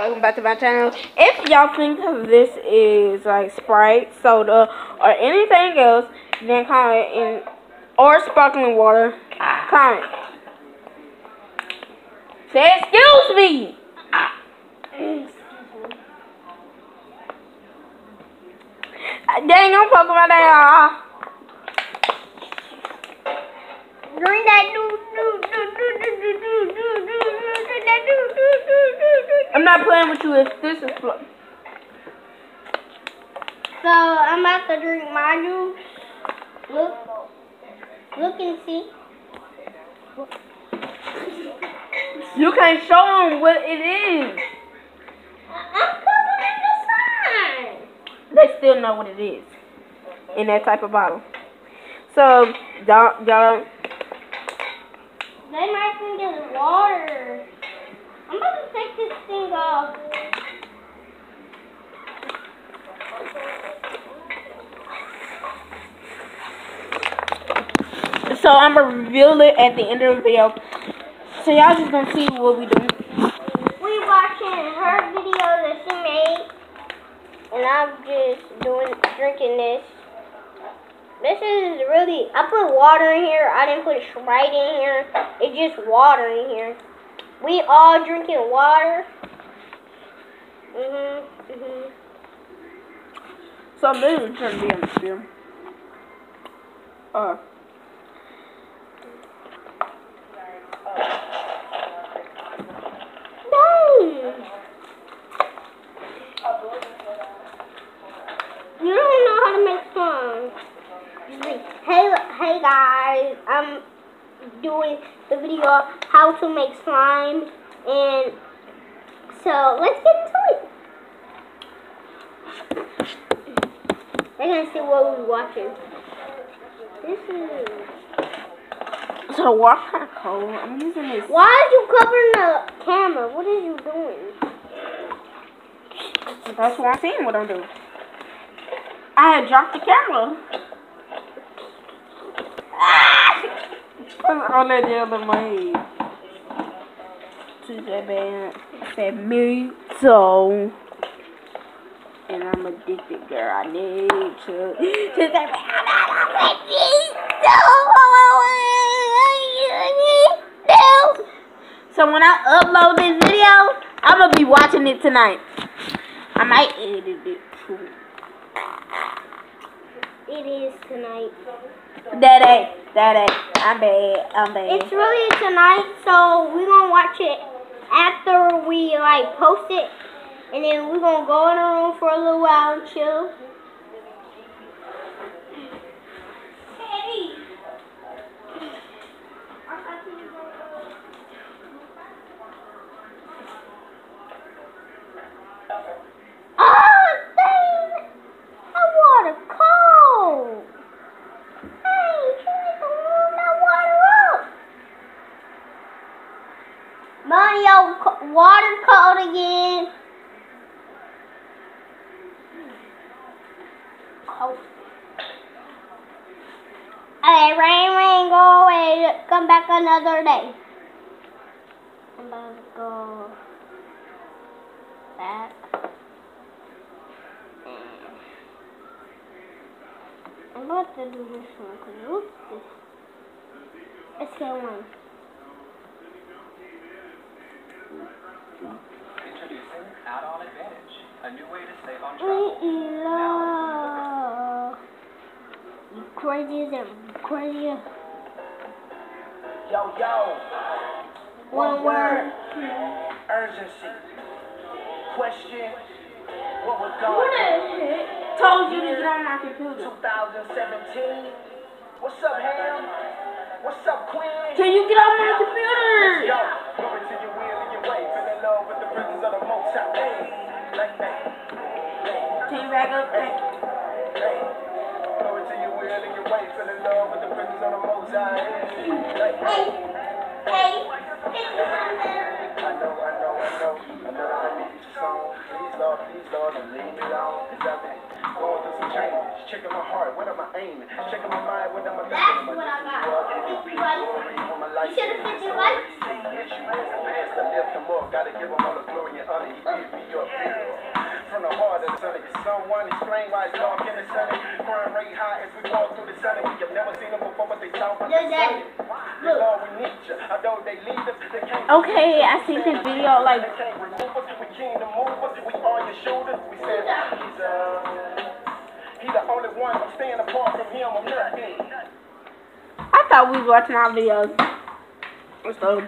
Welcome back to my channel. If y'all think this is like Sprite, soda, or anything else, then comment in or sparkling water. Comment. Say excuse me. Dang, I'm fucking my damn. Doing that do do do do do do do do do. I'm not playing with you if this is fl- So I'm about to drink my juice. Look, look and see. You can't show them what it is. I'm covering the sign. They still know what it is in that type of bottle. So, y'all, y'all, They might think it's water. I'm about to take this thing off. so I'm gonna reveal it at the end of the video. So y'all just gonna see what we do. We watching her video that she made, and I'm just doing drinking this. This is really. I put water in here. I didn't put Sprite in here. It's just water in here. We all drinking water. Mhm. Mhm. So I'm literally trying to be on the film. Uh, No. You don't know how to make like, Hey, hey guys, I'm doing the video how to make slime, and so let's get into it. They're gonna see what we're watching. This is. so the water's kind of cold. I'm using this. Why are you covering the camera? What are you doing? That's why I'm seeing what I'm doing. I had dropped the camera. On in my head. To that bad. Said me so. And I'm addicted, girl. I need to. To that So when I upload this video, I'm gonna be watching it tonight. I might edit it too. It is tonight. That ain't, that ain't. I'm bad. I'm bad. It's really tonight, so we're gonna watch it after we like post it, and then we're gonna go in the room for a little while and chill. Oh, dang! That water cold. Hey, you need to warm that water up. Mario, co- water cold again. Cold. Hey, rain, rain, go away. Come back another day. I'm about to go back. I'm about to do this one because look this. Let's get one. Introducing Add-on Advantage, a new way to save on travel. Love. You crazy a crazy. Yo, yo, One word. urgency. Question, what was going on? Told you to get on my computer. 2017. What's up, Ham? What's up, Queen? Can you get on my Yo, computer? going to your wheel and your way. Fell in love with the prisons of the Motown. Hey, like that. Can you back up? Back? Hey, going to your wheel and your way. Fell in love with the prisons of the Motown. Hey, like Hey, hey, I know, I know, I know. I know I need your song. Please, Lord, please, Lord, don't leave me alone. Cause I've been Checking my heart, what am I aiming? Uh-huh. Checking my mind, what am I That's what I got. 50 likes. on my life. You should have 50 likes. Issues, the lift him up. Gotta give him all the glory and honor. He gives me up. From the heart of the sun, someone explain why it's dark in the sun. Crime rate high as we walk through the sun. We have never seen them before, but they talk about the sun. Lord, we need you. I they lead us. They can't Okay, I seen this video like they can't remove us. We kingdom move us. We are your shoulders. We said one. I'm apart from him. I'm nothing. I thought we was watching our videos. So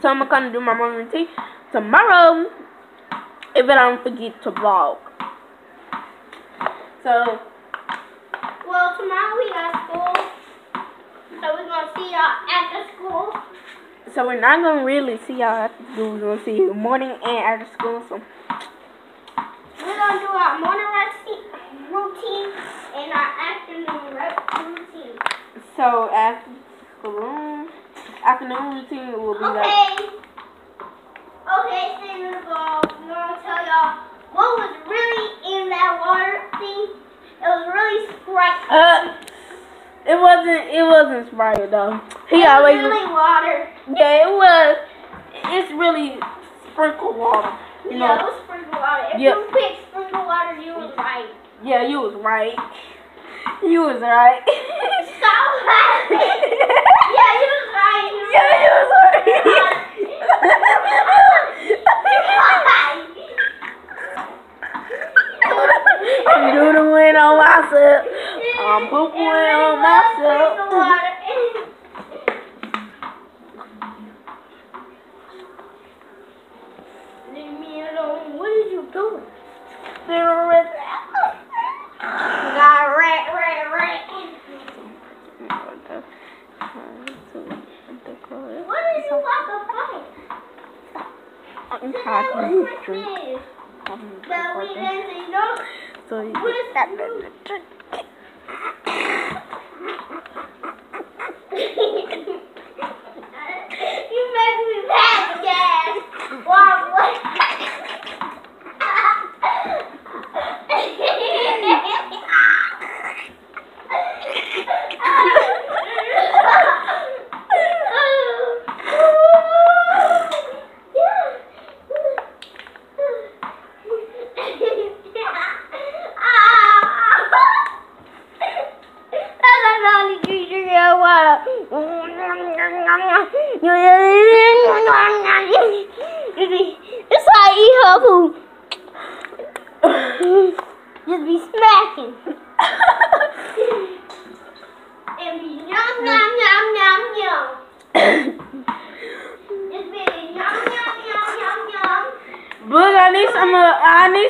So I'm gonna do my morning routine tomorrow if I don't forget to vlog. So Well, tomorrow we got school. So we're going to see y'all after school. So we're not gonna really see y'all after school. We're gonna see you morning and after school. So We're going to do our morning routine, and our afternoon routine. so after school afternoon routine will be like Okay. Okay, in the ball. We're to tell y'all what was really in that water thing. It was really Sprite. uh it wasn't it wasn't Sprite though. He it was always really water. Yeah, it was. It's really sprinkled water. You yeah, it was sprinkle water. If Yep. you picked sprinkle water, you was right. Yeah, you was right. You was right. Laughing. yeah, you was right. yeah, you was right. What is you want I'm had drink. So you that the drink. you make me mad again. What? Ha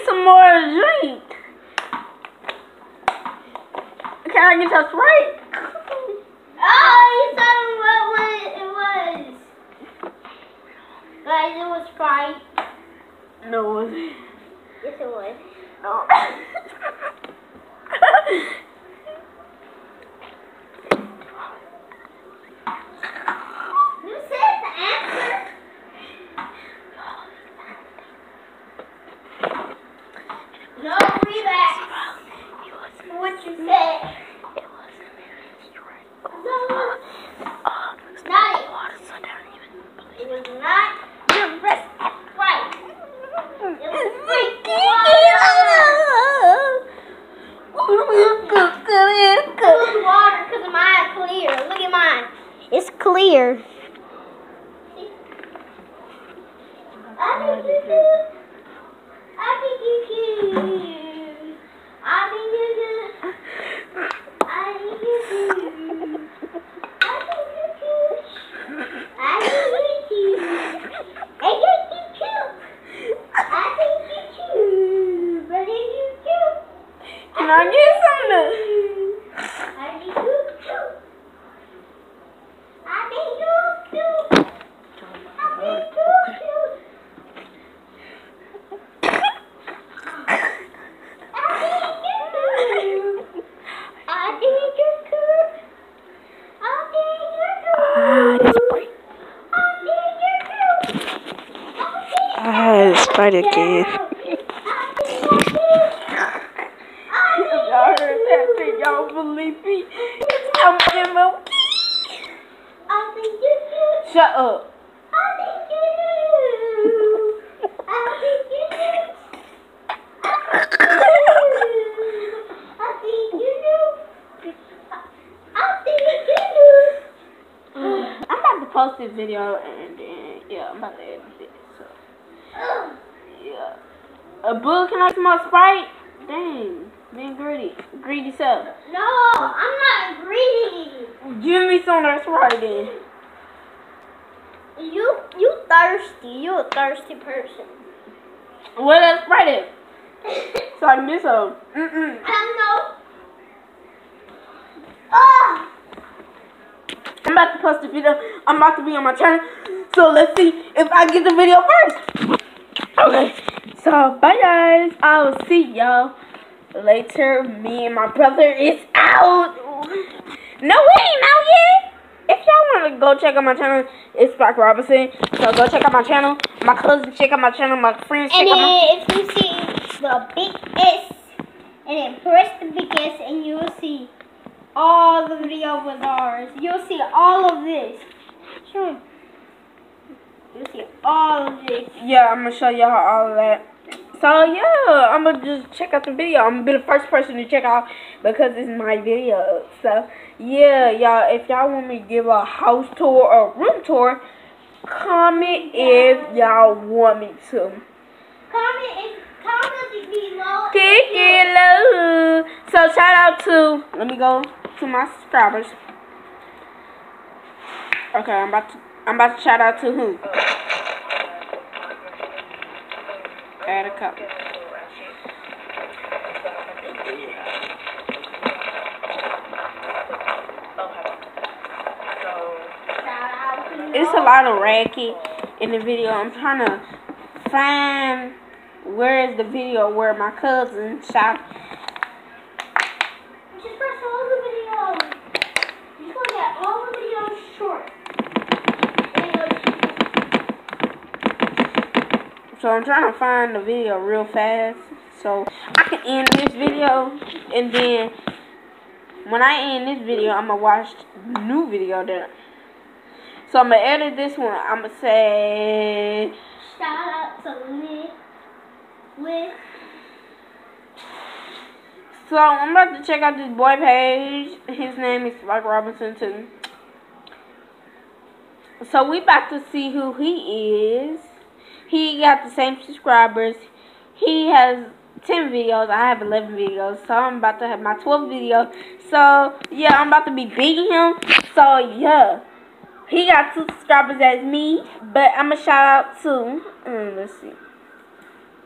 some more drink. Can I get your Sprite? here. Sprite again. If y'all heard that, then y'all believe me. It's MMO. Shut up. I think you do. I think you do. I think you do. I think you do. I'm about to post this video and then yeah, I'm about to edit it. Yeah. A boo, can I smell Sprite? Dang, being greedy, greedy self. No, I'm not greedy. Give me some of that Sprite then. You you thirsty. You a thirsty person. What that Sprite at? So I miss her. Mm-mm. I don't know. Ah! I'm about to post the video. I'm about to be on my channel. So let's see if I get the video first. Okay. So bye guys. I will see y'all later. Me and my brother is out. No we ain't out yet. If y'all want to go check out my channel, it's Spike Robinson. So go check out my channel. My cousin check out my channel. My friends check And out my then if you see the big S, and then press the big S, and you will see all the video with ours. You'll see all of this. Sure. You'll see all of this. Yeah, I'm gonna show y'all all of that. So yeah, I'm gonna just check out the video. I'm gonna be the first person to check out because it's my video. So yeah, y'all, if y'all want me to give a house tour or room tour, comment if y'all want me to. Comment and comment below. Pick it up. So shout out to let me go to my subscribers. Okay, I'm about to I'm about to shout out to who? Add a couple. It's a lot of racket in the video. I'm trying to find where is the video where my cousin shot. Just press all the videos. You just want to get all the videos short. So I'm trying to find the video real fast so I can end this video and then when I end this video I'm gonna watch the new video that so I'm gonna edit this one. I'm gonna say Shout out to Liz. Liz. so I'm about to check out this boy page. His name is Spike Robinson too. So we about to see who he is. He got the same subscribers. He has 10 videos. I have 11 videos. So I'm about to have my 12th video. So yeah, I'm about to be beating him. So yeah. He got two subscribers as me. But I'm going to shout out to, um, let's see.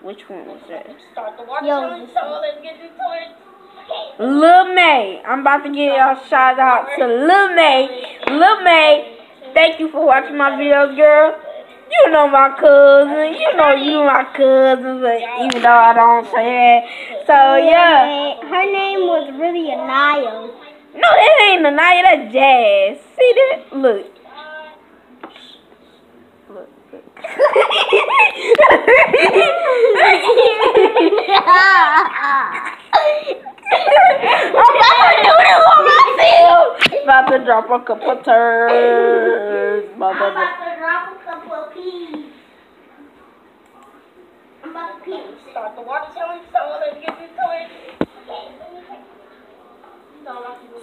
Which one was that? Yo, this Lil May. I'm about to give y'all a shout out to Lil May. Lil May, thank you for watching my videos, girl. You know my cousin. You know you my cousin, but even though I don't say that. So yeah. Her name was really Anaya. No, that ain't Anaya, that's Jazz. See that? Look. Look. I'm about to do this on myself. About to drop a couple turds. About I'm to about to drop a couple of peas. I'm about to pee. Start the water challenge, so let's get into it.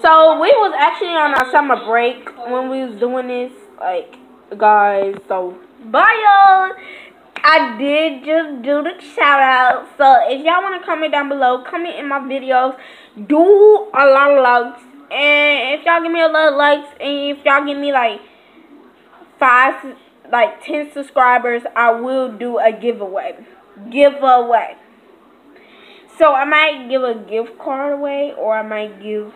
So we was actually on our summer break when we was doing this, like guys. So bye y'all. I did just do the shout out. So if y'all want to comment down below, comment in my videos. Do a lot of likes. And if y'all give me a lot of likes, and if y'all give me like five, like ten subscribers, I will do a giveaway. Giveaway. So I might give a gift card away, or I might give.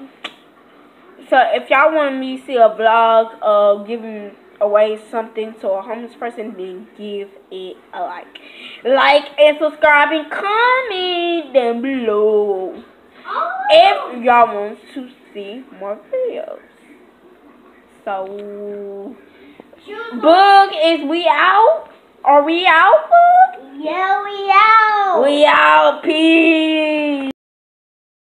So if y'all want me to see a vlog of giving away something to a homeless person, then give it a like. Like and subscribe and comment down below. If oh. y'all want to see more videos. So Boog is we out. Are we out? Boog? Yeah, we out. We out. Peace.